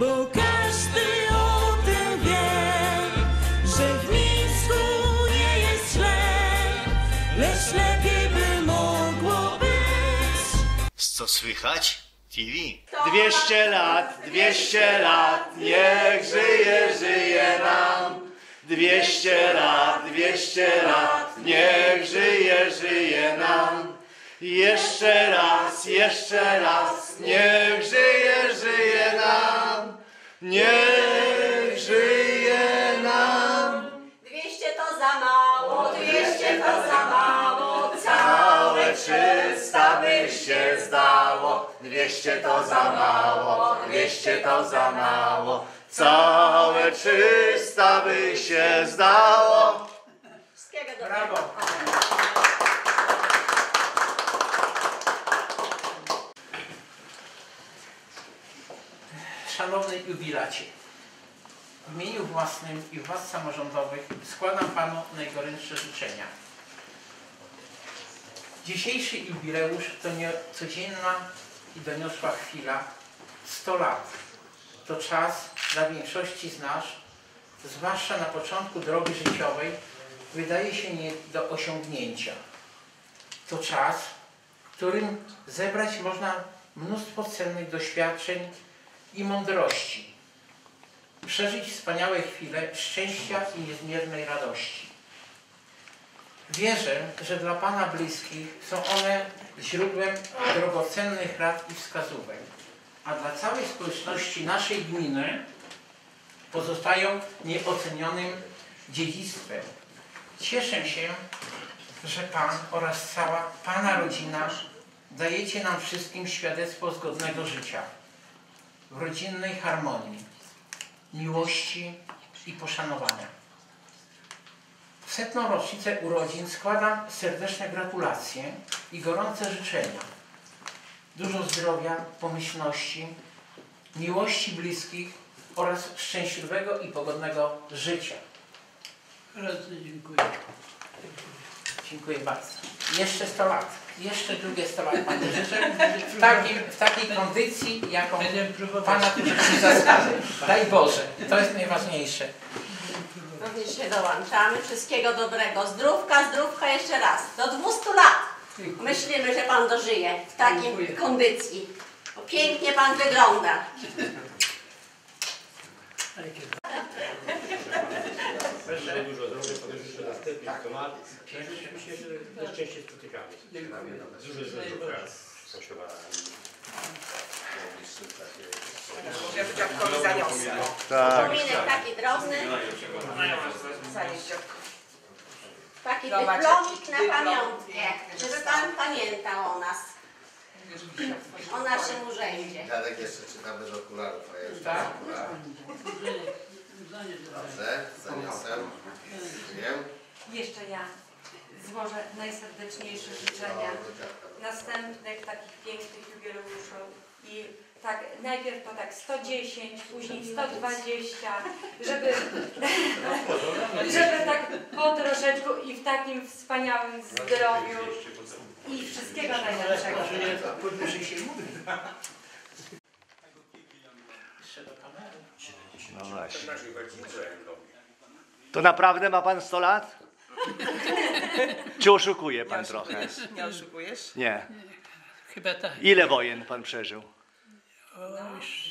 bo każdy o tym wie, że w Mińsku nie jest źle, lecz lepiej by mogło być. Co słychać? TV. 200 lat, 200 lat, niech żyje, żyje nam. 200 lat, 200 lat, niech żyje, żyje nam. Jeszcze raz, jeszcze raz, niech żyje, żyje nam. Niech żyje nam. 200 to za mało, 200 to za mało, Całe 300 by się zdało, 200 to za mało, 200 to za mało. Całe 300 by się zdało. Wszystkiego Szanowny jubilacie, w imieniu własnym i władz samorządowych składam Panu najgorętsze życzenia. Dzisiejszy jubileusz to niecodzienna i doniosła chwila, 100 lat. To czas dla większości z nas, zwłaszcza na początku drogi życiowej, wydaje się nie do osiągnięcia. To czas, w którym zebrać można mnóstwo cennych doświadczeń i mądrości. Przeżyć wspaniałe chwile szczęścia i niezmiernej radości. Wierzę, że dla Pana bliskich są one źródłem drogocennych rad i wskazówek, a dla całej społeczności naszej gminy pozostają nieocenionym dziedzictwem. Cieszę się, że Pan oraz cała Pana rodzina dajecie nam wszystkim świadectwo zgodnego życia w rodzinnej harmonii, miłości i poszanowania. W setną rocznicę urodzin składam serdeczne gratulacje i gorące życzenia. Dużo zdrowia, pomyślności, miłości bliskich oraz szczęśliwego i pogodnego życia. Bardzo dziękuję. Dziękuję bardzo. Jeszcze 100 lat. Jeszcze drugie 100 lat Panie życzę. W, takim, w takiej kondycji, jaką Będę próbował. Pana tu życzę zasady. Daj Boże. To jest najważniejsze. Również się dołączamy. Wszystkiego dobrego. Zdrówka, zdrówka jeszcze raz. Do 200 lat. Myślimy, że Pan dożyje w takiej Dziękuję. kondycji. Pięknie Pan wygląda. Proszę. Dużo zdrowia, podejrzewam, że następny temat. Myślę, że najczęściej spotykamy. Dużo zdrowia. Proszę bardzo. Ja to dziadkowi zaniosę. Tak. Pominek taki drobny. Zanieść dziadkowi. Taki dyplomik na pamiątkę. Żeby Pan pamiętał o nas. O naszym urzędzie. Dziadek jeszcze czyta bez okularów, a ja już Tak? Dobrze, zaniosę. Wiem. Jeszcze ja złożę najserdeczniejsze życzenia następnych takich pięknych jubileuszów i tak najpierw to tak 110, później 120, żeby, żeby tak po troszeczku i w takim wspaniałym zdrowiu i wszystkiego najlepszego. Się. No właśnie. To naprawdę ma pan 100 lat? Czy oszukuje pan trochę? Nie oszukujesz? Nie. Chyba tak. Ile wojen pan przeżył? O, już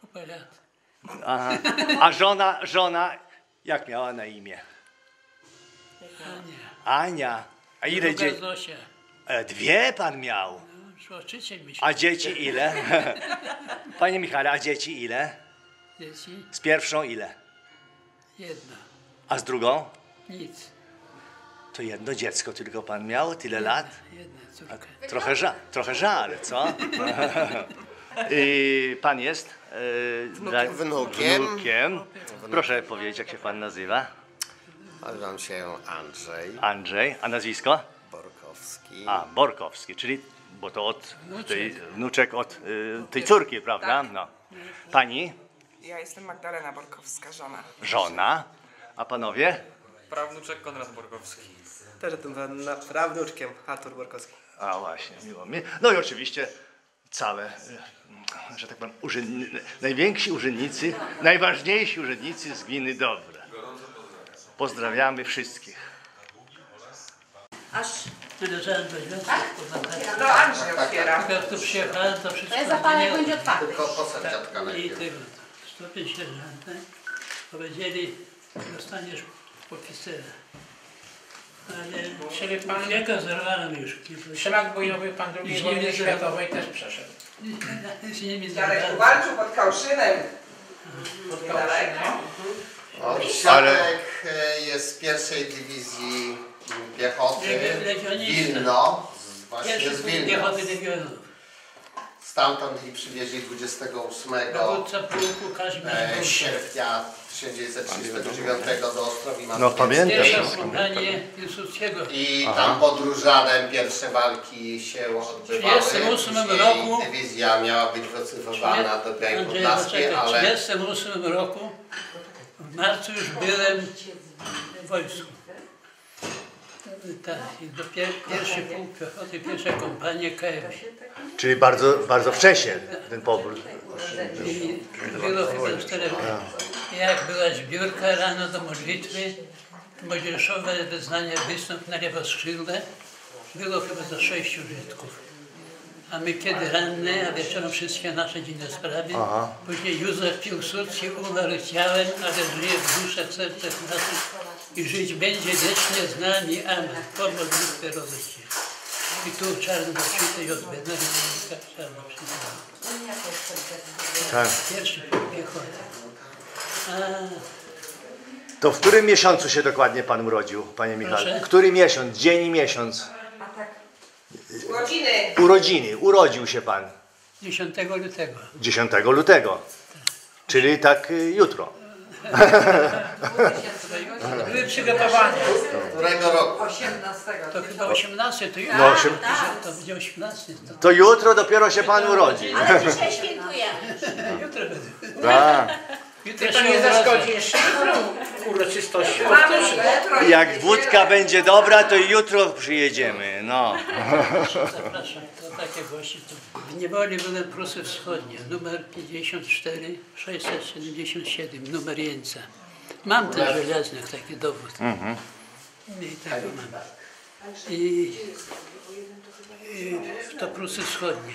kupę lat. Aha. A żona, żona, jak miała na imię? Ania. Ania. A ile dzieci? Zosia. E, Dwie pan miał. No, Złoczycie mi się. A dzieci ile? Panie Michale, a dzieci ile? Dzieci? Z pierwszą ile? Jedna. A z drugą? Nic. To jedno dziecko tylko pan miał, tyle lat? Jedna córka. Trochę, ża trochę żal, co? I pan jest? e, dla- wnukiem. wnukiem. Proszę powiedzieć, jak się pan nazywa? Nazywam się Andrzej Andrzej, a nazwisko? Borkowski. A, Borkowski, czyli, bo to od tej, wnuczek od y, tej córki, prawda? No. Pani, Ja jestem Magdalena Borkowska, żona. żona, a panowie? Prawnuczek Konrad Borkowski. Też jestem na- prawnuczkiem Artur Borkowski. A właśnie, miło mi. No i oczywiście całe y, że tak powiem, urzędni, najwięksi urzędnicy, najważniejsi urzędnicy z gminy Dobre. Pozdrawiamy wszystkich. Aż Tyle będzie. Tak? No Andrzej otwiera. Tylko jak tu przyjechałem, to wszystko to ja zapalę, jak będzie otwarty. Tylko poseł dziadka I stopień sierżanta, powiedzieli, dostaniesz oficera. Ale Czyli pan człowieka zerwałem już. szlak bojowy pan Już II nie wojny światowej też przeszedł. Z nimi Jarek zerwałem. walczył pod Kałszynem. Pod e, jest z pierwszej dywizji piechoty legionista. Wilno, z- właśnie Pierwszy z Wilna. piechoty legionów. Stamtąd ich przywieźli 28 Dowódca pułku Kazimierz e, sierpnia 1939 do Ostrowi No Mazowieckiej. pamiętam. Kompanię Piłsudskiego. I tam pod Różanem pierwsze walki się odbywały. 38 Później roku- Dywizja miała być wycofywana do Białej Podlaskiej, poczekaj, w ale 1938 roku w marcu już byłem w wojsku. Tak, i do pier pierwszy pułk piechoty, pierwsza kompania KM. Czyli bardzo, bardzo wcześnie ten pobór. I było chyba cztery Jak była zbiórka rano do modlitwy, młodzieżowe wyznanie wystąp na lewoskrzydle, było chyba do sześciu Żydków. A my kiedy ranne, a wieczorem wszystkie nasze dzienne sprawy. Aha. Później Józef Piłsudski umarł ciałem, ale żyje w duszach, sercach naszych i żyć będzie wiecznie z nami. Amen. Po modlitwie rodzicie. I tu czarno przyte i odbędę, czarno. Tak. Pierwszy pułk piechoty. A, To w którym miesiącu się dokładnie pan urodził, panie Michale? Proszę? Który miesiąc, dzień i miesiąc? Urodziny. Urodziny, urodził się pan 10 lutego. 10 lutego. Czyli tak y, jutro. Były przygotowane. którego roku? To chyba 18, to jutro. No, osiem- To będzie 18. To To jutro dopiero się pan urodzi. Ale dzisiaj świętujemy. jutro będzie. Tak. Nie jeszcze jutro uroczystości? Mamy jutro. Jak wódka będzie dobra, to jutro przyjedziemy. No. Zapraszam, to takie gości. To w niewoli byłem Prusy Wschodnie, numer 54 677, numer jeńca. Mam też żelaznych taki dowód. I tego mam. I, I to Prusy Wschodnie.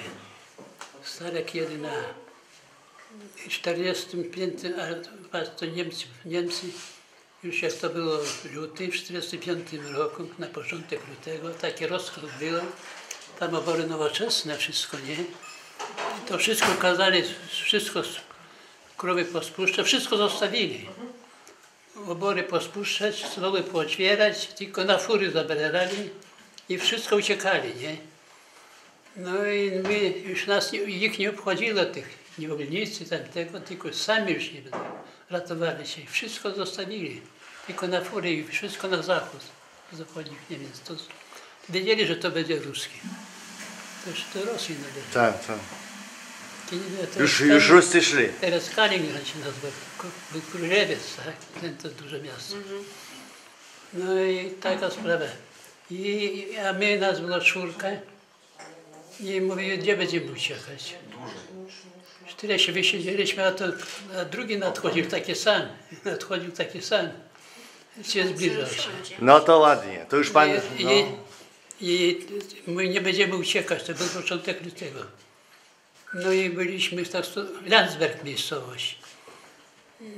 Stare kiedy na 45, ale patrz, to Niemcy, Niemcy już jak to było luty w 45 roku, na początek lutego, taki rozchód był, tam obory nowoczesne, wszystko, nie? I to wszystko kazali, wszystko krowy pospuszczać, wszystko zostawili. Obory pospuszczać, stoły pootwierać, tylko na fury zabierali i wszystko uciekali, nie? No i my, już nas ich nie obchodziło, tych niewolnicy tamtego, tylko sami już nie ratowali się. Wszystko zostawili, tylko na fury i wszystko na zachód, zachodnich Niemiec. To wiedzieli, że to będzie ruskie. To już do Rosji należy. Tak, tak. Nie Już, już Ruscy szli. Teraz Kaliningrad się nazywa, był Królewiec, tak? Ten to duże miasto. No i taka sprawa. I, a my, nas było czwórka i mówię, gdzie będziemy uciekać? Tyle się wysiedzieliśmy, a, to, a drugi nadchodził taki sam. Nadchodził taki sam. Się zbliżał się. No to ładnie. To już pan. I, No. i, I my nie będziemy uciekać, to był początek lutego. No i byliśmy w tak, Landsberg miejscowość.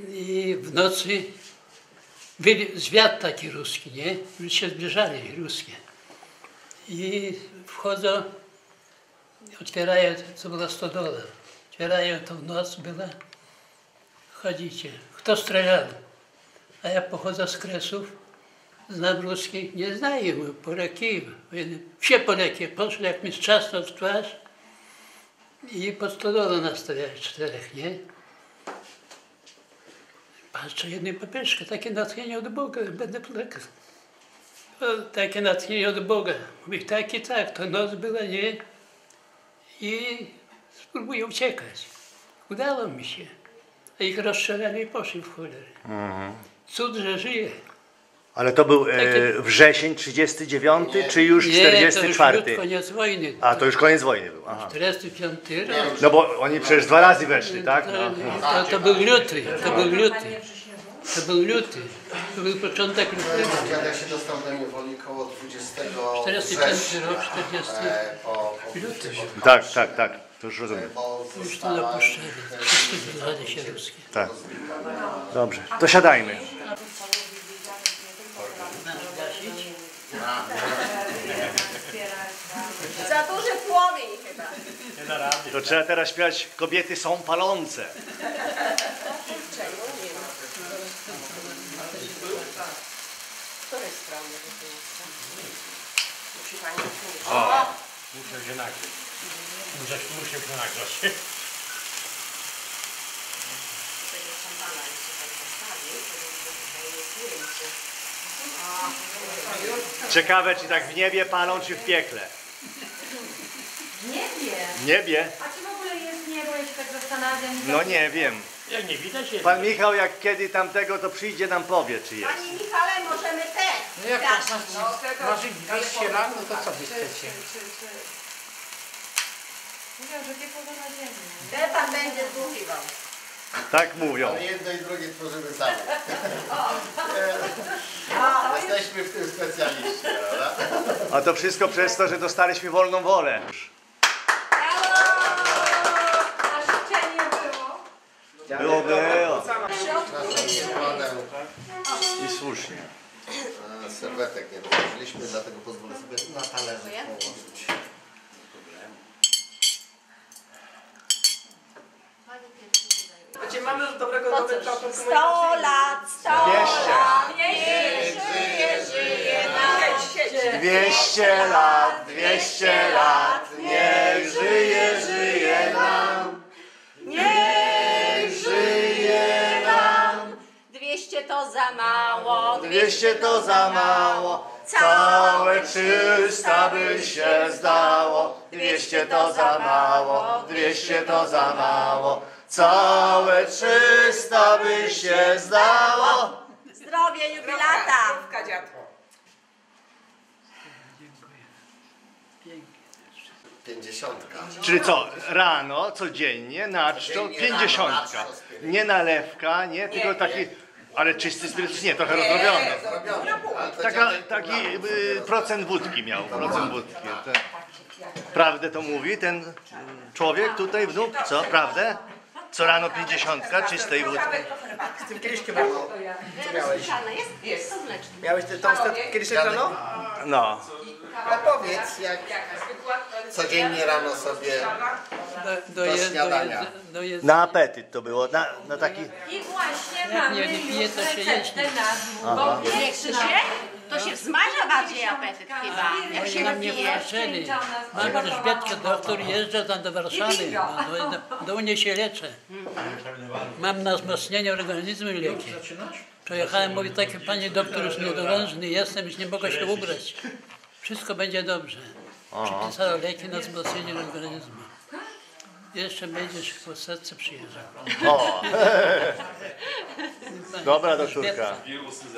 I w nocy byli zwiat taki ruski, nie? Już się zbliżali ruskie. I wchodzą, otwierają, co była stodola. Otwierają tą noc, była. Chodzicie. Kto strzelał? A ja pochodzę z Kresów, znam ruskich, nie znaję mu, Polaki. Wsie Polaki, poszli jak mi strzasnął w twarz i pod stodolą nastawiali czterech, nie? Patrzę, jednej papieżkę, takie natchnienie od Boga, będę plakał. O, takie natchnienie od Boga. Mówię, tak i tak, to noc była, nie? I spróbuję uciekać. Udało mi się. A ich rozstrzelali i poszli w cholerę. Cud, że żyje. Ale to był e, Takie- wrzesień 39 czy już Nie, to już 44? koniec wojny. A, to już koniec wojny był. Aha. 45 rok. No bo oni przecież dwa razy weszli, tak? No. To, to był luty, to był luty. To był luty. To był początek lutego. Dziadek się dostał do niewoli koło 20 45 września. rok, 40. E, po, po Luty. Tak, tak, tak. To już rozumiem. bo Już to została napuszczali. Wszystkie się ruskie. Tak. Dobrze, to siadajmy. Za duży płomień chyba. To trzeba teraz śpiewać Kobiety są palące. Z której strony? Musi pani przynieść. Muszę się nagrzeć. Muszę, muszę się zdjęcie. Ciekawe, czy tak w niebie palą, czy w piekle. Nie wiem. W niebie? A czy w ogóle jest niebo, ja się tak zastanawiam. No nie wiem. Jak nie widać jest. Pan Michał, jak kiedy tamtego, to przyjdzie nam powie, czy jest. Panie Michale, możemy te. No jak dać. to masz, masz ich 200 lat, no to co wy chcecie? Mówią, że nie poza na ziemi. Te pan będzie zbuchiwał. Tak mówią. Ale jedno i drugie tworzymy sami. Jesteśmy w tym specjaliści, prawda? A to wszystko przez to, że dostaliśmy wolną wolę. A życzenie było? Było, I słusznie. serwetek nie dołożyliśmy, dlatego pozwolę sobie na talerze położyć. Gdzie mamy dobrego cóż, 100 lat, 100 Dwieście. lat, niech żyje, żyje nam. Siedź, siedź. 200 lat, 200 lat, niech żyje, żyje nam. Za mało, 200 to za mało, całe 300 by się zdało. 200 to za mało, 200 to za mało, całe 300 by się zdało. Zdrowie jubilata. Dziadku. Pięćdziesiątka. Czyli co, rano, codziennie, na czczo, Codziennie pięćdziesiątka. rano, na czczo spirytus. Nie nalewka, nie, tylko taki, ale czysty spirytus nie, trochę. Ale to Taka, taki y, procent wódki miał, procent wódki. Prawdę to mówi ten y, człowiek tutaj, wnuk, co, prawdę? Co rano pięćdziesiątka czystej wódki. Z tym kieliszkiem Rozliczane jest? Jest. To mleczne. Miałeś ten tą kieliszek rano? No, Ale powiedz, jak codziennie rano sobie Do, Do je- śniadania. do je- na apetyt to było, na, na taki... I właśnie Jak mamy nie- nie pije, to się receptę na długą? To się wzmaga bardziej apetyt chyba, jak się wpatrzyli. Mam Elżbietkę, doktor jeżdżę tam do Warszawy, no, do, do mnie się leczę. Mam na wzmocnienie organizmu leki. Przejechałem, mówi taki panie doktor, już niedorężny jestem, już nie mogę się ubrać. Wszystko będzie dobrze. Przypisała leki na wzmocnienie organizmu. Jeszcze będziesz po serce przyjeżdżał. O, dobra doktorka.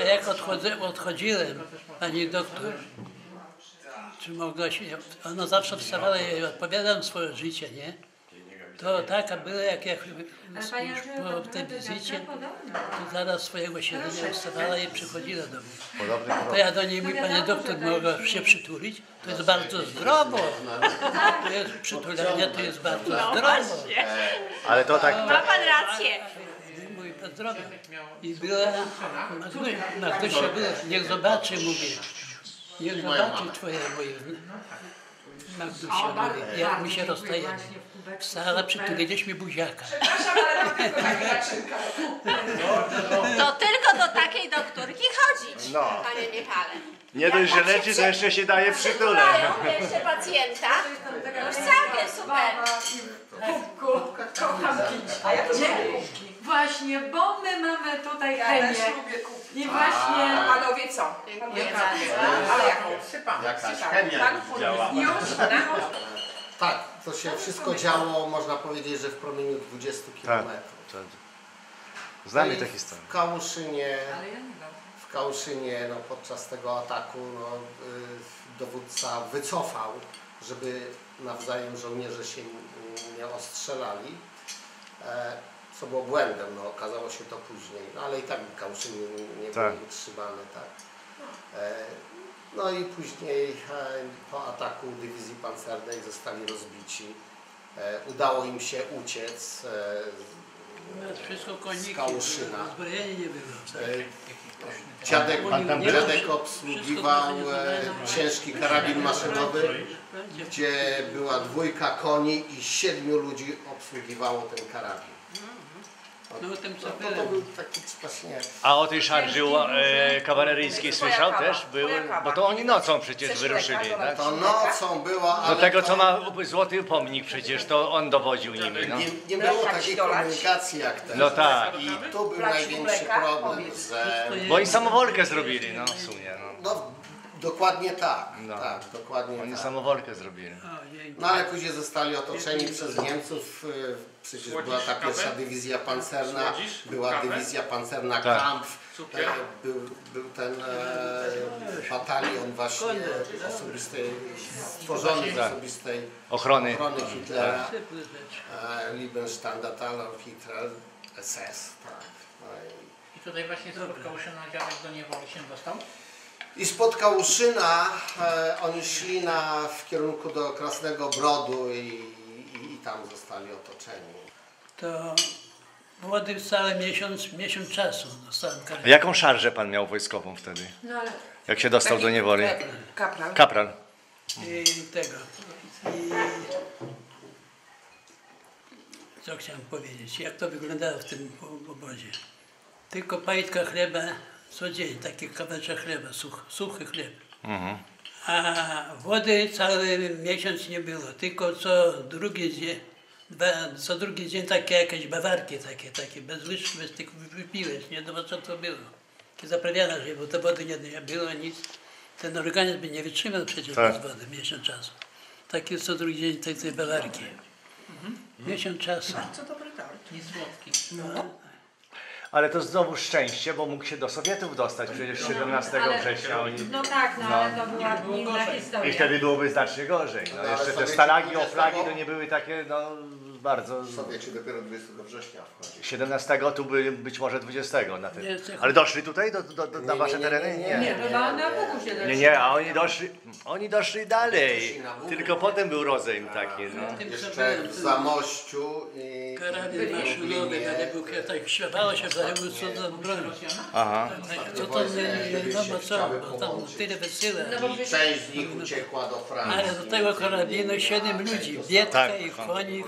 A jak odchodzę, odchodziłem, pani doktor, czy mogła się, ona zawsze wstawała i odpowiadam swoje życie, nie? To taka była, jak, jak już po tej wizycie, to zaraz swojego siedzenia wstawała i przychodziła do mnie. To ja do niej mówię, pani doktor, mogę się przytulić? To jest bardzo zdrowo. To jest przytulenie, to jest bardzo zdrowo. Ale to tak, Ma pan rację. Mój pozdrowie. I była, Magdu- Magdusia była, niech zobaczy, mówię. Niech zobaczy twoje moje. Magdusia jak my się rozstajemy. Wstała, przytuliliśmy buziaka. Przepraszam, ale mam tylko naczynka. To tylko do takiej doktorki chodzić, No. panie Michale. nie dość, że leczy, to jeszcze się daje przytulę. Przytulają jeszcze pacjenta. To już całkiem super. Kocham pić. A ja to. Właśnie, bo my mamy tutaj Ja też chemię. lubię kupić. I właśnie Panowie co? Dziękuję bardzo. Ale jaką? jakaś Pan chemia działa. Już na Tak, to się wszystko działo, można powiedzieć, że w promieniu 20 Tak. km. Znamy tę historię. W Kałuszynie, w Kałuszynie no, podczas tego ataku no, y, dowódca wycofał, żeby nawzajem żołnierze się nie ostrzelali, e, co było błędem, no, okazało się to później, no, ale i tak Kałuszyn nie, nie Tak. był utrzymany. Tak. E, no i później e, po ataku dywizji pancernej zostali rozbici. E, udało im się uciec e, Wszystko koniki, z Kałuszyna. zbrojenie nie było. E, Dziadek, dziadek obsługiwał e, ciężki karabin maszynowy, gdzie była dwójka koni i siedmiu ludzi obsługiwało ten karabin. No tym To, był taki właśnie... A o tej szarży e, kawaleryjskiej słyszał też? Był, bo to oni nocą przecież wyruszyli, tak? To nocą było, ale Do tego co ma złoty pomnik przecież, to on dowodził nimi, no. nie, nie było takiej komunikacji jak teraz. No tak. I tu był największy problem, że... Bo oni samowolkę zrobili, no w sumie, no. Dokładnie tak, No. tak, dokładnie Oni tak. samowolkę zrobili. No ale później zostali otoczeni przez Niemców. y, Przecież była ta pierwsza dywizja pancerna, była dywizja pancerna Tak. Kampf, e, był, był ten e, batalion właśnie osobistej, stworzony z Tak. osobistej Ochrony. ochrony Hitlera, Syple rzeczy. e, Liebenstandataler Hitler SS. Tak. No i- I tutaj właśnie spotkał się na dziadek do niewoli się dostał. I spod Kałuszyna e, oni szli na, w kierunku do Krasnego Brodu i, i, i tam zostali otoczeni. To młody cały miesiąc, miesiąc czasu dostałem A jaką szarżę pan miał wojskową wtedy? No ale... Jak się dostał do niewoli? Kapral. Kapral. I tego. I co chciałem powiedzieć? Jak to wyglądało w tym obozie? Tylko pajtka chleba co dzień, taki kawałeczek chleba, such, suchy chleb. Mhm. A wody cały miesiąc nie było, tylko co drugi dzień, dwa, co drugi dzień takie jakieś bawarki takie, takie bez łyżki, bez tylko wypiłeś, nie wiadomo co to było. I zaprawiano, że bo to wody nie, nie było nic. Ten organizm by nie wytrzymał przecież Tak. bez wody miesiąc czasu. Takie co drugi dzień tej, tej bawarki. Miesiąc czasu. Co dobry tort. Nie słodki. No. Ale to znowu szczęście, bo mógł się do Sowietów dostać przecież 17 Ale- września. Oni... No tak, no, ale to była inna historia. I wtedy byłoby znacznie gorzej. No, No, jeszcze te stalagi, 20 oflagi to nie były takie no, bardzo... Sowieci dopiero 20 września wchodzi. 17 tu byli być może 20 na tym. Ale doszli tutaj do, do, do, na wasze nie, nie, tereny? nie, Nie. Nie, na, Bogu się Nie, nie, a oni doszli, oni doszli dalej. Tylko potem był rozejm taki, no. Jeszcze w Zamościu i, Karabin i maszynowy, Lublinie. ale był tak śpiewało się, że był co za broń. Aha. Tak, Co to nie, wiadomo co, tam tyle wysyła. No część z nich uciekła do Francji. Ale do tego karabinu siedem ludzi, Tak. i konik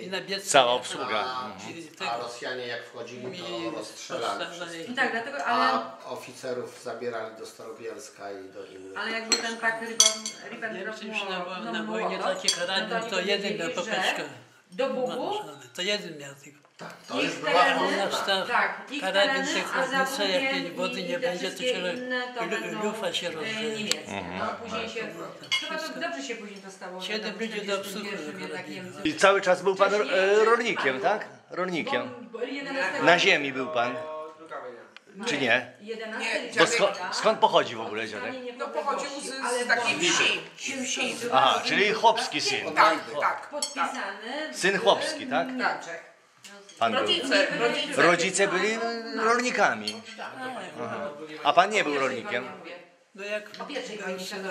i na. Cała obsługa. A, I a Rosjanie jak wchodzili, to rozstrzelali wszystkich. tak, dlatego, ale, A oficerów zabierali do Starobielska i do innych. ale jakby ten tak Ribben- Ribbentrop już na, no, na wojnie taki karabin, oni to jeden miał popeczkę. Do Bugu To jeden miał tylko. Tak, to ich już była tereny, wstała, tak, ich karabin tereny, tych a chłodnicy, za jak tej wody nie będzie, to się inne to lu- będą, lufa się e, rozgrzeje. niemieckie. No, później się, chyba to dobrze się później to stało. że Siedem ludzi do 41 obsługi I cały czas był pan e, rolnikiem, tak? Rolnikiem. 11 Na ziemi był pan, czy nie? 11 Nie, Bo dziadek- skąd, pochodzi w ogóle dziadek? No pochodził z, Ale z takiej wsi. Wsi. Aha, czyli chłopski syn. Tak, tak. Podpisany Syn chłopski, tak? Niemczech. Pan był. Rodzice, rodzice. Rodzice byli rolnikami. Aha. A pan nie był rolnikiem? No jak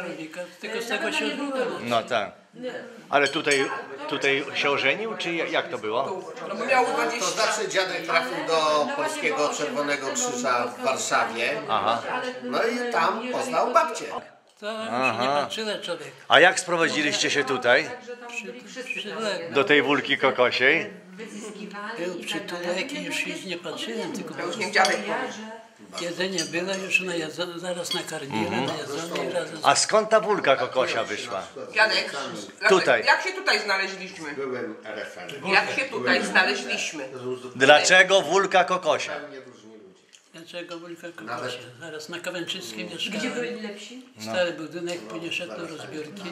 rolnika, tylko z tego się odbyło. to- No tak. Ale tutaj, tutaj się ożenił, czy jak to było? No miał To 20 znaczy dziadek trafił do Polskiego Czerwonego Krzyża w Warszawie. Aha. No i tam poznał babcię. To Aha. A jak sprowadziliście się tutaj? Przyległ. Do tej wólki kokosiej? Wyzyskiwani Był tak przytulek i już ich nie patrzyłem, tylko dziadek powie. jedzenie było, już najedzone, zaraz nakarmiłem, najedzone i razem z A skąd ta wólka kokosia wyszła? Janek, Tutaj. jak się tutaj znaleźliśmy? Byłem RFN. Jak się tutaj znaleźliśmy? Dlaczego wólka kokosia? Wólka Kokosia? Zaraz na Kawęczyckim Gdzie mieszkałem. byli lepsi? Stary budynek, później szedł do rozbiórki.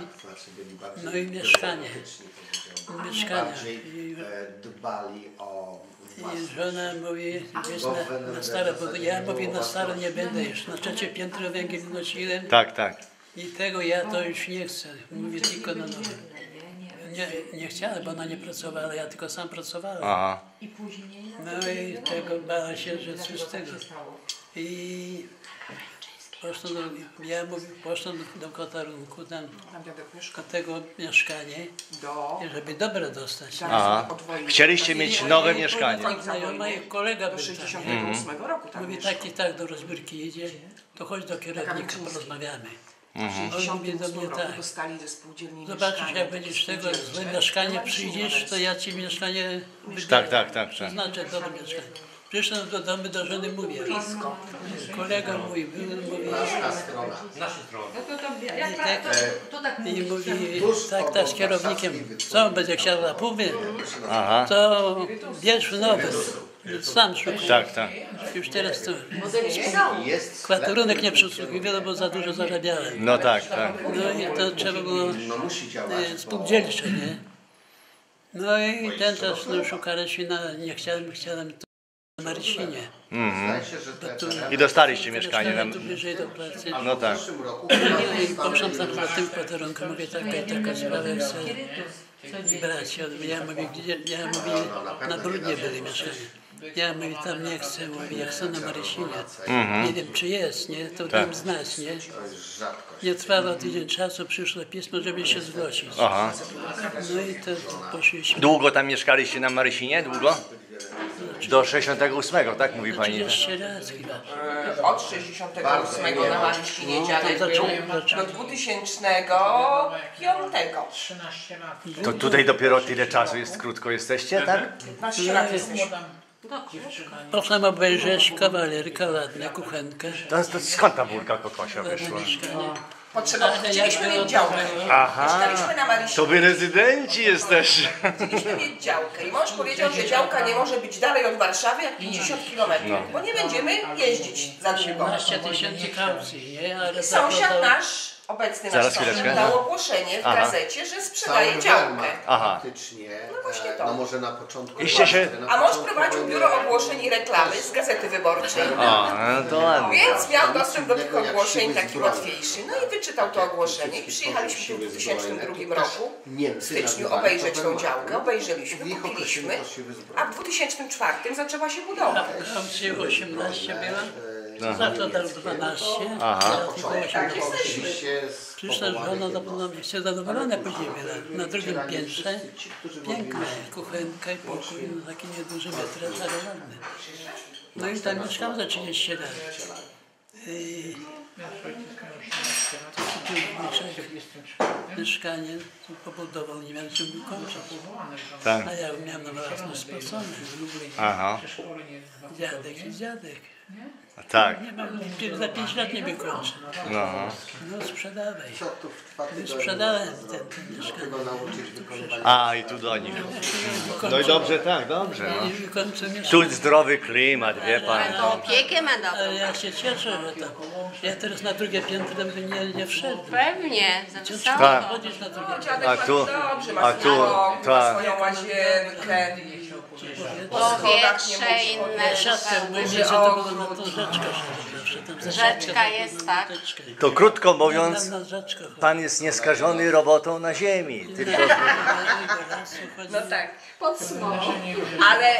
No i mieszkanie. Mieszkania. I e, dbali o I żona mówi, gdzieś na, na staro, bo ja mówię, na staro nie będę już. Na trzecie piętro węgiel wnosiłem Tak, tak. i tego ja to już nie chcę. Mówię tylko na nowe. Nie, nie chciałem, bo ona nie pracowała, ja tylko sam pracowałem. Aha. No i tego bała się, że coś z tego. I poszedł do, ja mówię, poszedł do kotarunku, tam do tego mieszkanie, Do... żeby dobre dostać. Aha. Chcieliście mieć nowe mieszkanie. I kolega był tam. 68 roku tam Mówi tak i tak do rozbiórki idzie, to chodź do kierownika, porozmawiamy. W mówi do 68 mnie roku tak. dostali ze spółdzielni Zobaczysz, jak będziesz tego złe mieszkanie przyjdziesz, to ja ci mieszkanie Tak, tak, tak, tak. Znaczy to do mieszkania. Przyszedłem do domu, do żony mówię. Kolega mój był, mówi, Naszka strona. Nasze strony. No to, to, jak I tak- to, to tak i mówi. mówi, tak, tak z kierownikiem, co on będzie chciał za półmy, Aha. to bierz nowy. Sam szukaj. Tak, tak. Już teraz to Jest kwaterunek nie przysługiwał, bo za dużo zarabiałem. No tak, tak. No i to trzeba było No musi działać. e, spółdzielcze, nie? No i ten czas no, szukaliśmy, na, nie chciałem, chciałem to na się, że te tereny I dostaliście mieszkanie na... tu bliżej do pracy. No tak. w przyszłym roku I poszłam tam na tym kwaterunku, mówię, taka i taka sprawa, chcę brać. Ja mówię, gdzie, ja mówię, na Brudnie byli mieszkania. Ja mówię, tam nie chcę, mówię, ja chcę na Marysinie. Nie wiem, czy jest, nie? To dam znać, nie? to jest rzadkość. Nie trwało tydzień czasu, przyszło pismo, żeby się zgłosić. Aha. No i to poszliśmy. Długo tam mieszkaliście na Marysinie? Długo? Do 68, tak mówi pani? 30 lat chyba. Od 68 na Marysinie dziadek to był do 2005. 13 lat. To tutaj dopiero tyle czasu jest, krótko jesteście, tak? 15 lat jesteśmy. Poszłam obejrzeć kawalerka ładna, kuchenkę. To, to skąd ta burka kokosia wyszła? mieszkanie. Potrzeba, chcieliśmy mieć działkę. Aha. Mieszkaliśmy na. To wy rezydenci jesteście. Chcieliśmy mieć działkę i mąż powiedział, że działka nie może być dalej od Warszawy jak 50 km, bo nie będziemy jeździć za długo. 18 tysięcy kaucji, nie? Ale Sąsiad zakładał- nasz, obecny Zaraz nasz chwileczkę. dał ogłoszenie w Aha. gazecie, że sprzedaje Cały działkę. Aha. Praktycznie, No właśnie e, to. no może na początku. Iście się- na A mąż początku prowadził wojny biuro ogłoszeń i reklamy z Gazety Wyborczej. O, no to ładnie. Więc miał dostęp do tych ogłoszeń taki łatwiejszy. No i wyczytał to ogłoszenie i przyjechaliśmy w 2002 roku. W styczniu obejrzeć tą działkę, obejrzeliśmy, kupiliśmy, a w 2004 zaczęła się budowa. Kaucji 18 była, zakładał 12, Aha. ja tylko 18. Oczywiście z Przyszła żona do domu, się zadowolona później była. Na drugim piętrze piękna kuchenka i pokój, no taki nieduży metraż, ale ładny. No i tam mieszkam za 30 lat. I mieszkanie tu pobudował, nie miałem czym wykończyć. Tak. A ja miałem na własne spłacone. Aha. Dziadek i dziadek. Tak. Nie za 5 lat nie wykończę. No. No sprzedawaj. Sprzedałem ten, ten mieszkanie. A, i tu do nich. No i dobrze, tak, dobrze. No. Tu zdrowy klimat, wie pan. Opiekę ma dobrą. Ale ja się cieszę, że to. Ja teraz na drugie piętro bym nie, nie wszedł. Pewnie, za wysoko. Tak. Chodzisz na drugie No, piętro. dziadek A tu- a tu- tak. swoją łazienkę. Powietrze inne. Tak. rzeczka. Jest, tak. To krótko mówiąc, pan jest nieskażony robotą na ziemi. Tylko No tak, ale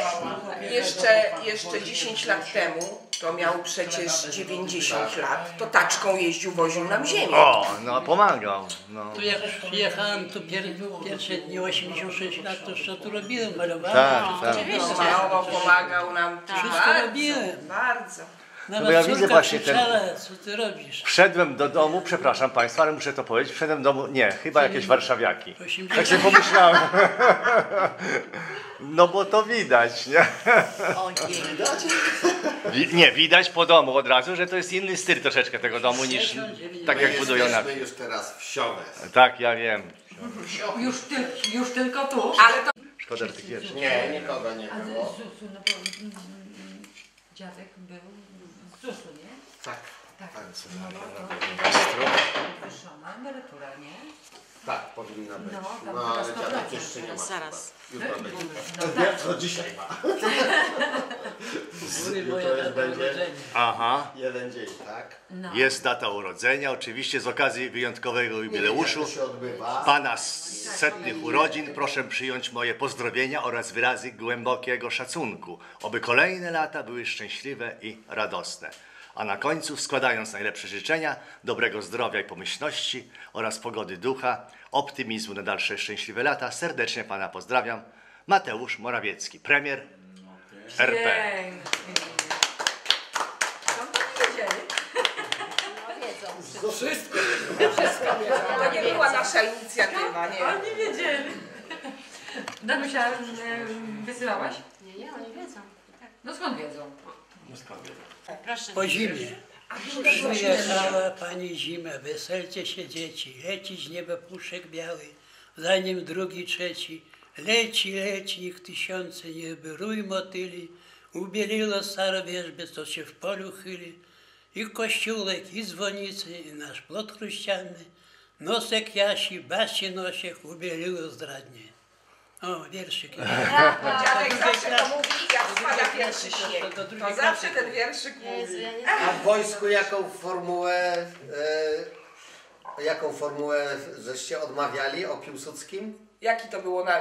jeszcze, jeszcze 10 lat temu, to miał przecież 90 lat, to taczką jeździł, woził nam ziemię. O, no pomagał. No. Tu jak przyjechałem, tu pier, pierwsze dni 86 lat, to jeszcze tu robiłem, malowałem. Tak, tak. No, mało pomagał nam Wszystko bardzo, robiłem. bardzo. Nawet bo ja widzę właśnie ten- co ty robisz? Wszedłem do domu, przepraszam państwa, ale muszę to powiedzieć, wszedłem do domu, nie, chyba jakieś warszawiaki. 80. Tak sobie pomyślałem. No bo to widać, nie? Wi- Nie, widać po domu od razu, że to jest inny styl troszeczkę tego domu niż tak jak budują na już teraz wsiowe. Tak, ja wiem. Już, ty, już tylko tu. Ale to Szkoda że tych wierszy. Nie, nikogo nie było. ZUS-u, no bo mm, dziadek był ZUS-u, nie? Tak. Tak. Tak, No to podwyższona emerytura, nie? Tak, powinna być. No, tam No, chyba ale dziadek 100%. jeszcze nie ma. Zaraz. Już ma być. No tak. Co dzisiaj ma? jutro już data będzie. Aha. jeden dzień, tak? No. Jest data urodzenia, oczywiście z okazji wyjątkowego jubileuszu. jak to się odbywa. Pana setnych urodzin proszę przyjąć moje pozdrowienia oraz wyrazy głębokiego szacunku, oby kolejne lata były szczęśliwe i radosne. A na końcu, składając najlepsze życzenia, dobrego zdrowia i pomyślności oraz pogody ducha, optymizmu na dalsze szczęśliwe lata, serdecznie Pana pozdrawiam. Mateusz Morawiecki, premier RP. Pięknie. No to nie wiedzieli. No wiedzą. Wszystko. Wszystko wiedzą. To nie była nasza inicjatywa, nie? Oni wiedzieli. Danusia, wysyłałaś? Nie, nie, oni wiedzą. No skąd wiedzą? Proszę. Po zimie. Przyjechała pani zima, weselcie się dzieci, leci z nieba puszek biały, za nim drugi, trzeci. Leci, leci, ich tysiące nieby, rój motyli, ubieliło stare wierzby, co się w polu chyli. I kościółek, i dzwonicy, i nasz plot chruściany, nosek jasi, basi nosiek, ubieliło zdradnie. O, wierszyk. Dziadek zawsze to mówi, jak spada pierwszy śnieg. To zawsze ten wierszyk mówi. A w wojsku jaką formułę, e, jaką formułę żeście odmawiali o Piłsudskim? Jaki to było na,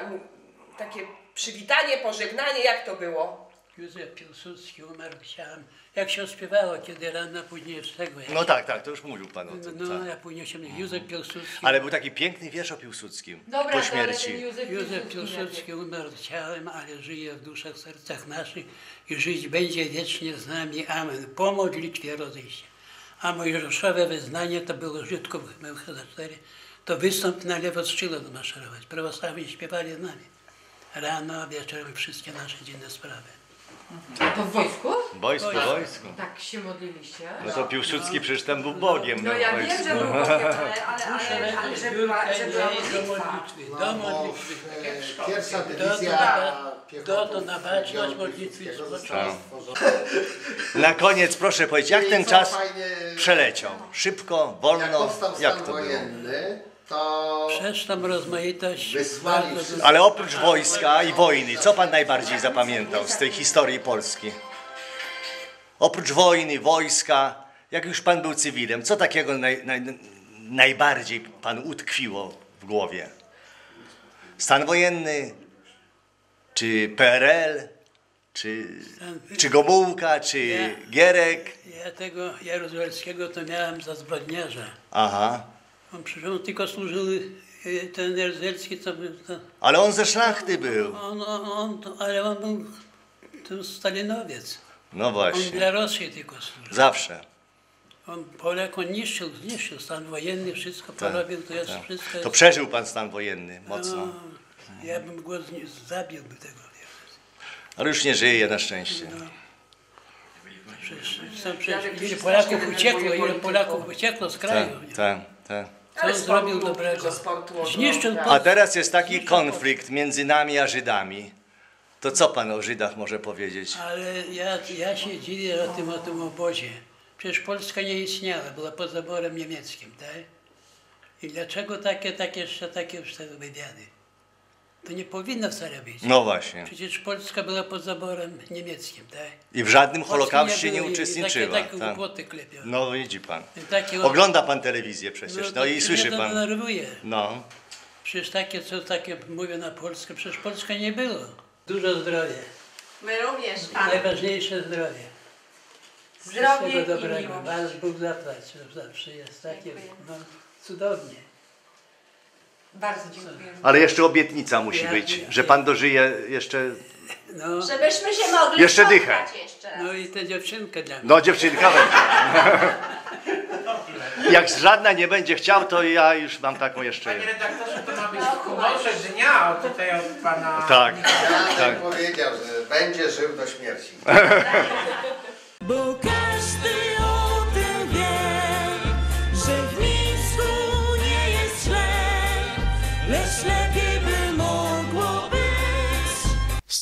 takie przywitanie, pożegnanie, jak to było? Józef Piłsudski umarł, chciałem, jak się śpiewało, kiedy rano, później wstego. No tak, tak, to już mówił Pan o No, tym. no tak. ja później się Józef Piłsudski. Ale był taki piękny wiersz o Piłsudskim Dobra, po ale śmierci. Józef, Józef Piłsudski umarł ciałem, ale żyje w duszach, sercach naszych i żyć będzie wiecznie z nami. Amen. Po modlitwie rozejścia. A mojżeszowe wyznanie to było Żydków chyba 4. To wystąp na lewo skrzydło maszerować. Prawosławni śpiewali z nami. Rano, wieczorem wszystkie nasze dzienne sprawy. A to w wojsku? Wojsko, wojsko. Tak się modliliście? No to Piłsudski przecież tam był Bogiem. No no, ja wojsku. wiem, że był Bogiem, ale, ale, ale, ale że była, że była do modlitwa. No, do bo, modlitwy. e, pierwsza dywizja to- to na baczność modlitwy. Na koniec proszę powiedzieć, jak ten czas przeleciał? Szybko, Jak wolno? Jak stan to było? To Przez tą rozmaitość Wysłali bardzo Ale oprócz wojska i wojny, co pan najbardziej zapamiętał z tej historii Polski? Oprócz wojny, wojska, jak już pan był cywilem, co takiego naj, naj, najbardziej panu utkwiło w głowie? Stan wojenny, czy PRL, czy, czy Gomułka, czy Gierek? Ja tego Jaruzelskiego to miałem za zbrodniarza. Aha, On przecież on tylko służył, y, ten Jaruzelski, co był, to, ale on ze szlachty był. on, on, on, ale on był to stalinowiec. No On właśnie, dla Rosji tylko służył. zawsze. On Polak, on niszczył, zniszczył stan wojenny, wszystko Tak, porobił, to jest tak. wszystko. To przeżył pan stan wojenny mocno. No, ja bym go zni- zabiłby tego. Ale już nie żyje na szczęście. No. Przecież, przecież się Polaków uciekło, ile. Polaków uciekło z kraju. Tak, tak, tak. Co zrobił dobrego? Zniszczył A teraz jest taki konflikt między nami a Żydami. To co pan o Żydach może powiedzieć? Ale ja, ja się dziwię o tym, o tym obozie. Przecież Polska nie istniała, była pod zaborem niemieckim, tak? I dlaczego takie, takie, jeszcze takie wywiady? To nie powinno wcale być. No właśnie. Przecież Polska była pod zaborem niemieckim, tak? I w żadnym Holokauście nie uczestniczyła. I takie, takie tak. głupoty klepią. No widzi pan. Takie, Ogląda pan telewizję przecież, no to i słyszy to pan. denerwuje. No. Przecież takie, co takie mówią na Polskę, przecież Polska nie było. Dużo zdrowia. My również, Pan. Najważniejsze zdrowie. Zdrowie Wszystkiego i dobrego. miłość. Wasz Bóg zapłać, że zawsze jest takie, Dziękuję. no, cudownie. Bardzo dziękujemy. Ale jeszcze obietnica musi Ja- być, ja- że pan dożyje jeszcze. No, Żebyśmy się mogli Jeszcze spotkać dychę. Jeszcze no i tę dziewczynkę dla mnie. No dziewczynka będzie. Jak żadna nie będzie chciał, to ja już mam taką jeszcze. Panie redaktorze, to ma być w humorze dnia od tutaj od pana... Tak, tak. powiedział, że będzie żył do śmierci. Bo każdy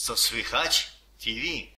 Co słychać? TV.